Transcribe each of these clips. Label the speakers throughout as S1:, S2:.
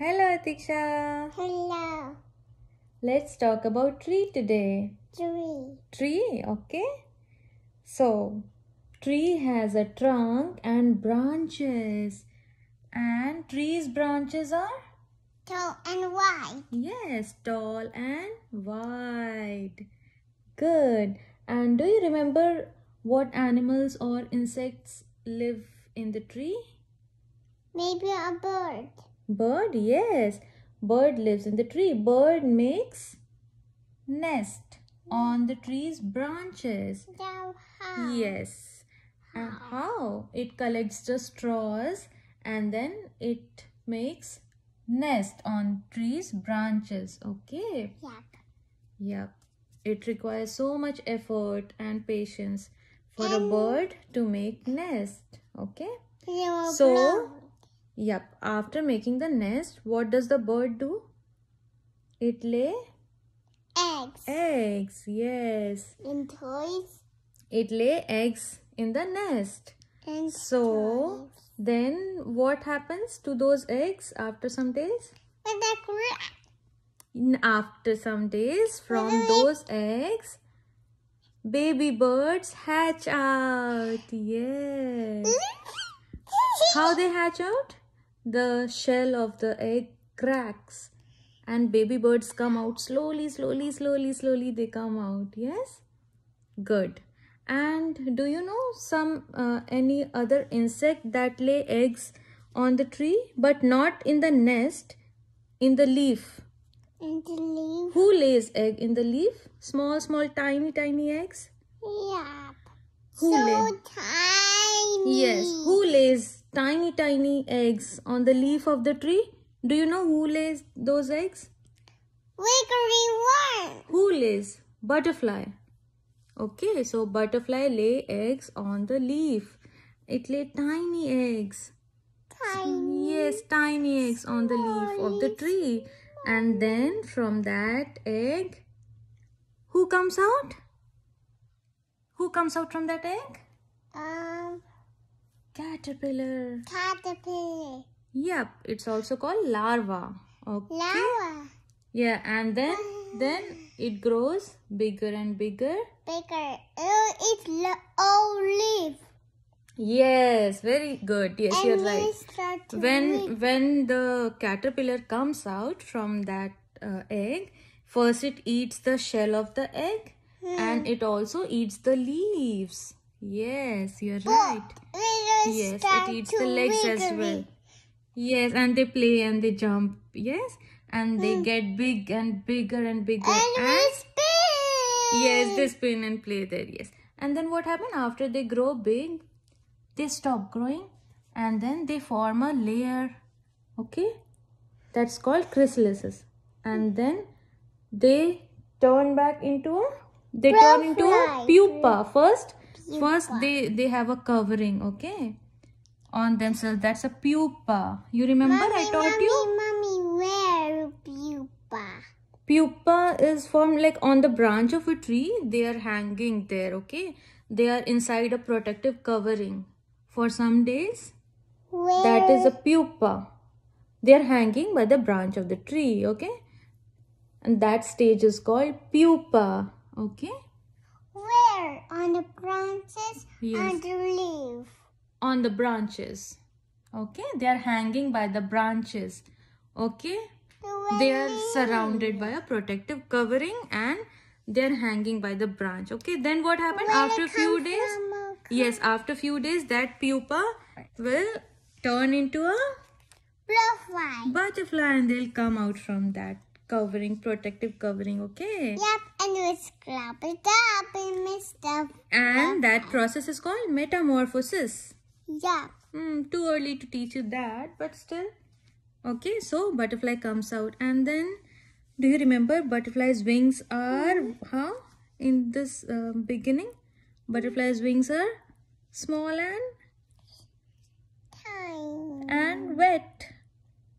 S1: Hello, Atiksha.
S2: Hello.
S1: Let's talk about tree today.
S2: Tree.
S1: Tree, okay? So, tree has a trunk and branches. And tree's branches are?
S2: Tall and wide.
S1: Yes, tall and wide. Good. And do you remember what animals or insects live in the tree?
S2: Maybe a bird.
S1: Bird, yes. Bird lives in the tree. Bird makes nest on the tree's branches.
S2: Now how?
S1: Yes. And how? It collects the straws and then it makes nest on tree's branches. Okay.
S2: Yup.
S1: Yep. It requires so much effort and patience for a bird to make nest. Okay. So-. Yep. After making the nest, what does the bird do? It lay
S2: eggs
S1: eggs. Yes.
S2: and toys
S1: It lay eggs in the nest.
S2: and
S1: So
S2: toys.
S1: then what happens to those eggs after some days?
S2: But the gra-
S1: After some days from those eggs, baby birds hatch out. Yes. How they hatch out? The shell of the egg cracks and baby birds come out slowly, slowly, slowly, slowly they come out. Yes? Good. And do you know some uh, any other insect that lay eggs on the tree but not in the nest, in the leaf?
S2: and the leaf.
S1: Who lays egg in the leaf? Small, small, tiny, tiny eggs?
S2: Yup.
S1: Who
S2: so tiny.
S1: Yes. Who lays tiny, tiny eggs on the leaf of the tree? Do you know who lays those eggs?
S2: Wiggly worm.
S1: Who lays? Butterfly. Okay, so butterfly lay eggs on the leaf. It lay tiny eggs.
S2: Tiny.
S1: Yes, tiny eggs on the leaf of the tree. And then from that egg, who comes out? Who comes out from that egg?
S2: Um,
S1: Caterpillar.
S2: caterpillar.
S1: Yep, it's also called larva. Okay.
S2: Lava.
S1: Yeah, and then then it grows bigger and bigger.
S2: Bigger. Oh, it's leaf.
S1: Yes, very good. Yes, you're right. when when the caterpillar comes out from that uh, egg first it eats the shell of the egg and it also eats the leaves yes you're right
S2: we will
S1: yes it eats the legs as well. yes and they play and they jump. Yes and they hmm. get big and bigger and bigger.
S2: And we spin.
S1: yes they spin and play there yes. And then what happened after they grow big they stop growing and then they form a layer okay? That's called chrysalises. and hmm. then they turn back into a they turn into a pupa. First first they they have a covering okay? On themselves. That's a pupa. You remember i
S2: Mommy,
S1: taught you?
S2: Mommy, where pupa?
S1: pupa is formed like on the branch of a tree they are hanging there okay? They are inside a protective covering. For some days
S2: Where?
S1: that is a pupa. They are hanging by the branch of the tree okay? And that stage is called pupa okay
S2: On the branches
S1: Yes.
S2: and leaf.
S1: on the branches. Okay they are hanging by the branches. Okay
S2: The
S1: they are surrounded by a protective covering and they're hanging by the branch. Okay then what happened? After a few days yes after a few days that pupa will turn into a
S2: Butterfly.
S1: butterfly and they'll come out from that covering protective covering okay
S2: Yep, and we scrub it up and mix up.
S1: and that process is called metamorphosis
S2: Yeah.
S1: Hmm, too early to teach you that, but still. Okay, so butterfly comes out, and then do you remember butterfly's wings are how in this uh, beginning? Butterfly's wings are small and
S2: Time.
S1: and wet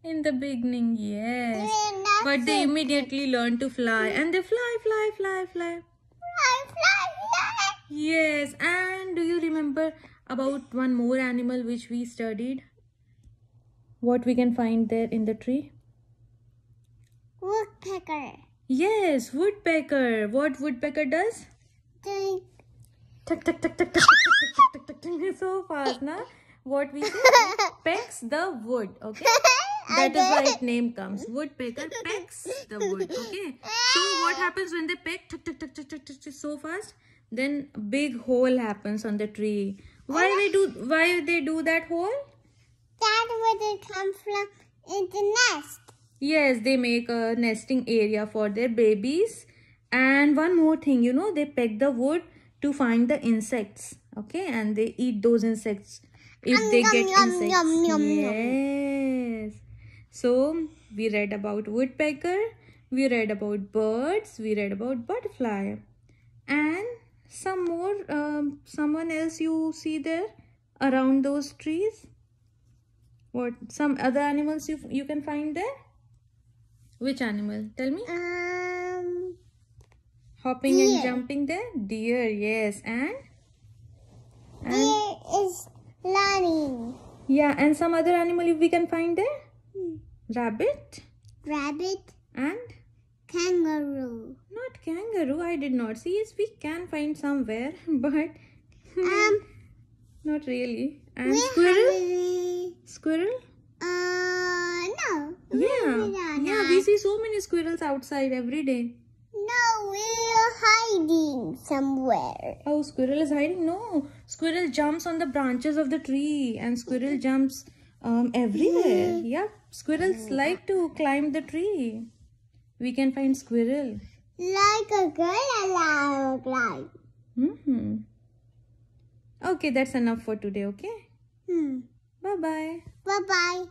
S1: in the beginning. Yes, but they immediately learn to fly, and they fly, fly, fly, fly.
S2: Fly, fly, fly.
S1: Yes, and do you remember about one more animal which we studied? What we can find there in the tree?
S2: woodpecker.
S1: Yes, woodpecker. What woodpecker does?
S2: The
S1: Tuck, tuck, tuck, tuck, tuck, tuck, tuck, tuck, tuck, tuck, tuck. So fast, na? What we say? Pecks the wood, okay? That is why its name comes. Woodpecker pecks the wood, okay? So what happens when they peck? Tuck, tuck, tuck, tuck, tuck, tuck, tuck, so fast? Then a big hole happens on the tree. Why they do? Why they do that hole?
S2: that where they come from in the nest.
S1: Yes, they make a nesting area for their babies. And one more thing, you know, they peck the wood to find the insects. Okay, and they eat those insects if
S2: Yum,
S1: they
S2: yum,
S1: get
S2: yum,
S1: insects.
S2: yum, yum, yum.
S1: yes. So we read about woodpecker, we read about birds, we read about butterfly, and some more. Um, someone else you see there around those trees. What? Some other animals you you can find there? Which animal? Tell me.
S2: Um,
S1: Hopping and jumping there? Deer, yes. And? And
S2: there is learning.
S1: yeah, and some other animal we can find there? Rabbit
S2: Rabbit,
S1: and
S2: kangaroo.
S1: not kangaroo. I did not see. Yes, we can find somewhere, but
S2: Um,
S1: not really. And squirrel?
S2: have,
S1: Squirrel?
S2: uh, no.
S1: Yeah,
S2: We
S1: yeah. We see so many squirrels outside every day.
S2: No, we are hiding somewhere.
S1: Oh, squirrel is hiding? No. Squirrel jumps on the branches of the tree and squirrel jumps um, everywhere. Yeah. Squirrels like to climb the tree. We can find squirrel.
S2: Like a girl alive, like.
S1: hmm Okay, that's enough for today, okay?
S2: Hmm.
S1: Bye bye.
S2: Bye bye.